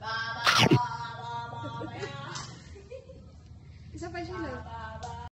爸爸爸爸呀你下班去